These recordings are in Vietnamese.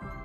you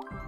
you.